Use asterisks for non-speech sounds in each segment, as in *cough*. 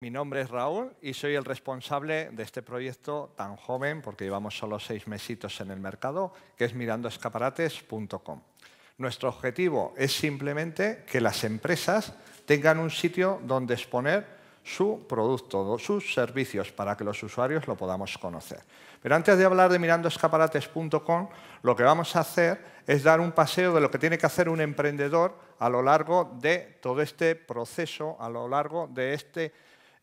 Mi nombre es Raúl y soy el responsable de este proyecto tan joven, porque llevamos solo seis mesitos en el mercado, que es mirandoescaparates.com. Nuestro objetivo es simplemente que las empresas tengan un sitio donde exponer su producto, sus servicios, para que los usuarios lo podamos conocer. Pero antes de hablar de mirandoescaparates.com, lo que vamos a hacer es dar un paseo de lo que tiene que hacer un emprendedor a lo largo de todo este proceso, a lo largo de este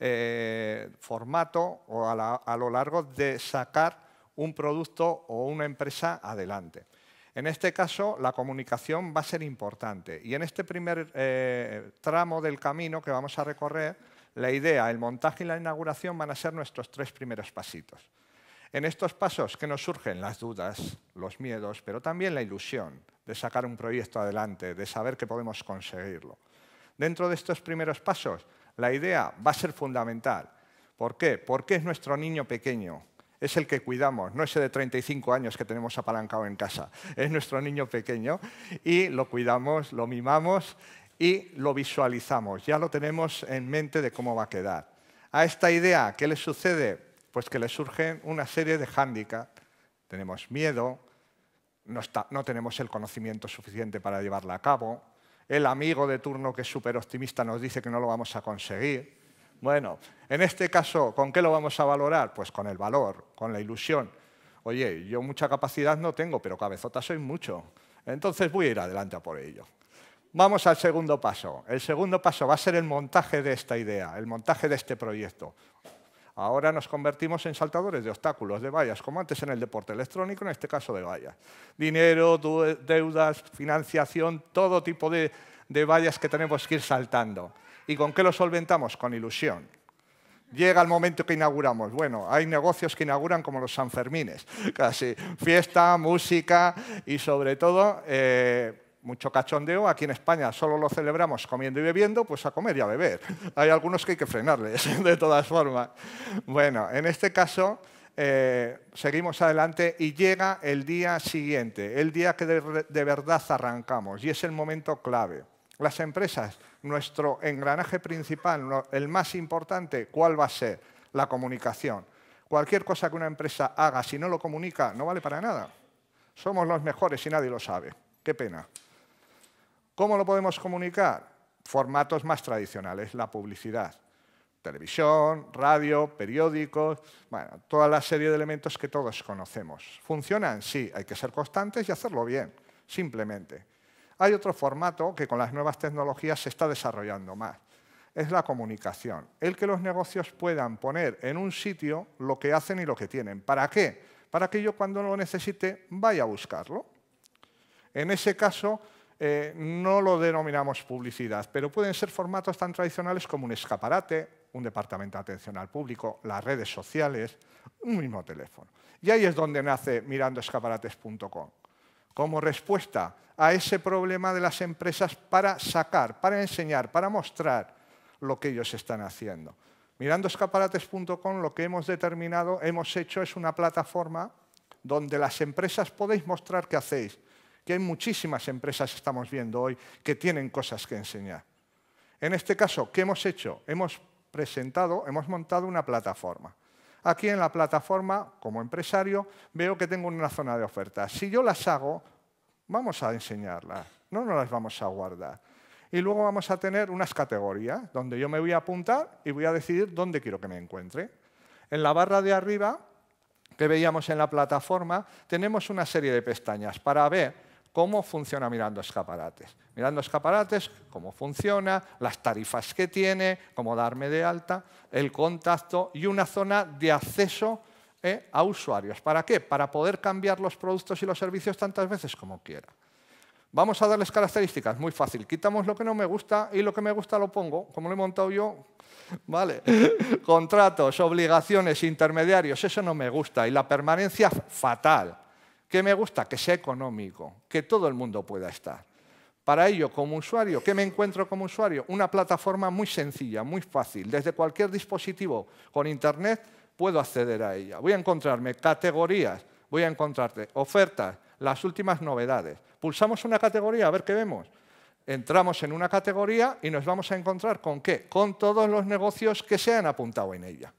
eh, formato o a, lo largo de sacar un producto o una empresa adelante. En este caso, la comunicación va a ser importante y en este primer eh, tramo del camino que vamos a recorrer, la idea, el montaje y la inauguración van a ser nuestros tres primeros pasitos. En estos pasos que nos surgen las dudas, los miedos, pero también la ilusión de sacar un proyecto adelante, de saber que podemos conseguirlo. Dentro de estos primeros pasos, la idea va a ser fundamental. ¿Por qué? Porque es nuestro niño pequeño, es el que cuidamos, no ese de 35 años que tenemos apalancado en casa. Es nuestro niño pequeño y lo cuidamos, lo mimamos y lo visualizamos. Ya lo tenemos en mente de cómo va a quedar. A esta idea, ¿qué le sucede? Pues que le surgen una serie de hándicaps. Tenemos miedo, no, tenemos el conocimiento suficiente para llevarla a cabo, el amigo de turno que es súper optimista nos dice que no lo vamos a conseguir. Bueno, en este caso, ¿con qué lo vamos a valorar? Pues con el valor, con la ilusión. Oye, yo mucha capacidad no tengo, pero cabezota soy mucho. Entonces voy a ir adelante a por ello. Vamos al segundo paso. El segundo paso va a ser el montaje de esta idea, el montaje de este proyecto. Ahora nos convertimos en saltadores de obstáculos, de vallas, como antes en el deporte electrónico, en este caso de vallas. Dinero, deudas, financiación, todo tipo de, vallas que tenemos que ir saltando. ¿Y con qué lo solventamos? Con ilusión. Llega el momento que inauguramos. Bueno, hay negocios que inauguran como los Sanfermines, *laughs* casi. Fiesta, música y sobre todo eh, mucho cachondeo. Aquí en España solo lo celebramos comiendo y bebiendo, pues a comer y a beber. *laughs* Hay algunos que hay que frenarles, *laughs* de todas formas. Bueno, en este caso eh, seguimos adelante y llega el día siguiente, el día que de, verdad arrancamos, y es el momento clave. Las empresas, nuestro engranaje principal, el más importante, ¿cuál va a ser? La comunicación. Cualquier cosa que una empresa haga, si no lo comunica, no vale para nada. Somos los mejores y nadie lo sabe. Qué pena. ¿Cómo lo podemos comunicar? Formatos más tradicionales, la publicidad. Televisión, radio, periódicos, bueno, toda la serie de elementos que todos conocemos. ¿Funcionan? Sí, hay que ser constantes y hacerlo bien, simplemente. Hay otro formato que con las nuevas tecnologías se está desarrollando más. Es la comunicación. El que los negocios puedan poner en un sitio lo que hacen y lo que tienen. ¿Para qué? Para que yo cuando lo necesite vaya a buscarlo. En ese caso, eh, no lo denominamos publicidad, pero pueden ser formatos tan tradicionales como un escaparate, un departamento de atención al público, las redes sociales, un mismo teléfono. Y ahí es donde nace mirandoescaparates.com, como respuesta a ese problema de las empresas para sacar, para enseñar, para mostrar lo que ellos están haciendo. Mirandoescaparates.com lo que hemos determinado, hemos hecho es una plataforma donde las empresas podéis mostrar qué hacéis, que hay muchísimas empresas, estamos viendo hoy, que tienen cosas que enseñar. En este caso, ¿qué hemos hecho? Hemos presentado, hemos montado una plataforma. Aquí en la plataforma, como empresario, veo que tengo una zona de ofertas. Si yo las hago, vamos a enseñarlas, no nos las vamos a guardar. Y luego vamos a tener unas categorías donde yo me voy a apuntar y voy a decidir dónde quiero que me encuentre. En la barra de arriba, que veíamos en la plataforma, tenemos una serie de pestañas para ver cómo funciona Mirando Escaparates. Mirando Escaparates, cómo funciona, las tarifas que tiene, cómo darme de alta, el contacto y una zona de acceso eh, a usuarios. ¿Para qué? Para poder cambiar los productos y los servicios tantas veces como quiera. Vamos a darles características, muy fácil. Quitamos lo que no me gusta y lo que me gusta lo pongo, como lo he montado yo. *laughs* Vale. Contratos, obligaciones, intermediarios, eso no me gusta. Y la permanencia, fatal. ¿Qué me gusta? Que sea económico, que todo el mundo pueda estar. Para ello, como usuario, ¿qué me encuentro como usuario? Una plataforma muy sencilla, muy fácil. Desde cualquier dispositivo con Internet puedo acceder a ella. Voy a encontrarme categorías, voy a encontrarte ofertas, las últimas novedades. Pulsamos una categoría, a ver qué vemos. Entramos en una categoría y nos vamos a encontrar con qué? Con todos los negocios que se han apuntado en ella.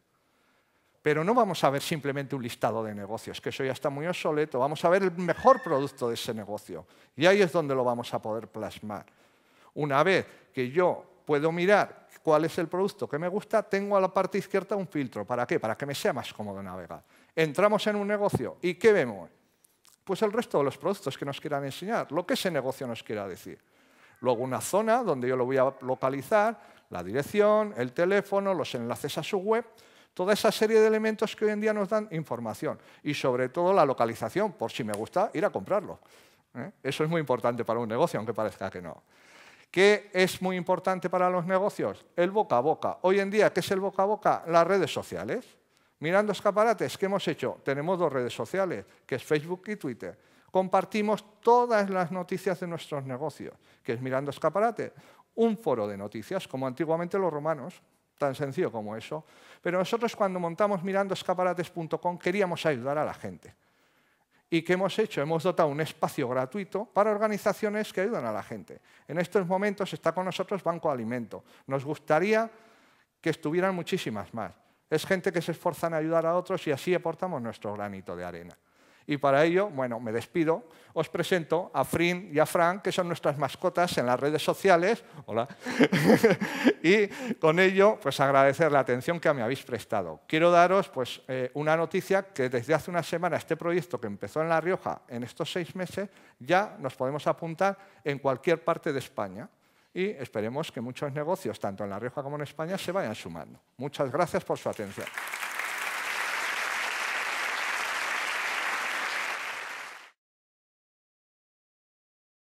Pero no vamos a ver simplemente un listado de negocios, que eso ya está muy obsoleto. Vamos a ver el mejor producto de ese negocio. Y ahí es donde lo vamos a poder plasmar. Una vez que yo puedo mirar cuál es el producto que me gusta, tengo a la parte izquierda un filtro. ¿Para qué? Para que me sea más cómodo navegar. Entramos en un negocio y ¿qué vemos? Pues el resto de los productos que nos quieran enseñar, lo que ese negocio nos quiera decir. Luego una zona donde yo lo voy a localizar, la dirección, el teléfono, los enlaces a su web, toda esa serie de elementos que hoy en día nos dan información y sobre todo la localización, por si me gusta ir a comprarlo. ¿eh? Eso es muy importante para un negocio, aunque parezca que no. ¿Qué es muy importante para los negocios? El boca a boca. Hoy en día, ¿qué es el boca a boca? Las redes sociales. Mirando escaparates, ¿qué hemos hecho? Tenemos dos redes sociales, que es Facebook y Twitter compartimos todas las noticias de nuestros negocios, que es Mirando Escaparate, un foro de noticias, como antiguamente los romanos, tan sencillo como eso. Pero nosotros cuando montamos mirandoescaparates.com queríamos ayudar a la gente. ¿Y qué hemos hecho? Hemos dotado un espacio gratuito para organizaciones que ayudan a la gente. En estos momentos está con nosotros Banco Alimento. Nos gustaría que estuvieran muchísimas más. Es gente que se esfuerza en ayudar a otros y así aportamos nuestro granito de arena. Y para ello, bueno, me despido. Os presento a Frin y a Frank, que son nuestras mascotas en las redes sociales. Hola. *laughs* y con ello, pues agradecer la atención que me habéis prestado. Quiero daros pues, eh, una noticia que desde hace una semana este proyecto que empezó en La Rioja en estos seis meses, ya nos podemos apuntar en cualquier parte de España. Y esperemos que muchos negocios, tanto en La Rioja como en España, se vayan sumando. Muchas gracias por su atención.